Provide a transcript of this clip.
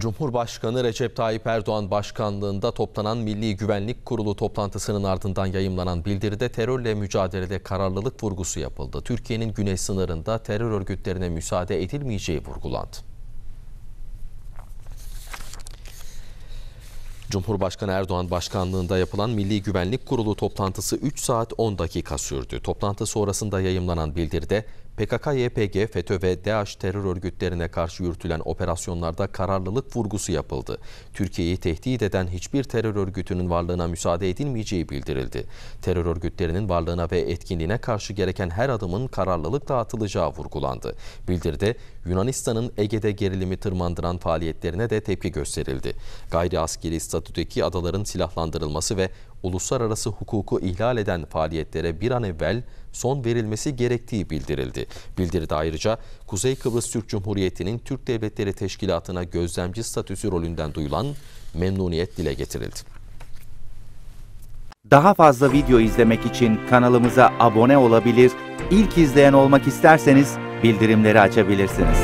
Cumhurbaşkanı Recep Tayyip Erdoğan başkanlığında toplanan Milli Güvenlik Kurulu toplantısının ardından yayımlanan bildiride terörle mücadelede kararlılık vurgusu yapıldı. Türkiye'nin güney sınırında terör örgütlerine müsaade edilmeyeceği vurgulandı. Cumhurbaşkanı Erdoğan başkanlığında yapılan Milli Güvenlik Kurulu toplantısı 3 saat 10 dakika sürdü. Toplantı sonrasında yayımlanan bildiride PKK-YPG, FETÖ ve DAEŞ terör örgütlerine karşı yürütülen operasyonlarda kararlılık vurgusu yapıldı. Türkiye'yi tehdit eden hiçbir terör örgütünün varlığına müsaade edilmeyeceği bildirildi. Terör örgütlerinin varlığına ve etkinliğine karşı gereken her adımın kararlılıkla atılacağı vurgulandı. Bildiride Yunanistan'ın Ege'de gerilimi tırmandıran faaliyetlerine de tepki gösterildi. Gayri askeri statüdeki adaların silahlandırılması ve uluslararası hukuku ihlal eden faaliyetlere bir an evvel son verilmesi gerektiği bildirildi. Bildiride ayrıca Kuzey Kıbrıs Türk Cumhuriyeti'nin Türk Devletleri Teşkilatı'na gözlemci statüsü rolünden duyulan memnuniyet dile getirildi. Daha fazla video izlemek için kanalımıza abone olabilir, ilk izleyen olmak isterseniz bildirimleri açabilirsiniz.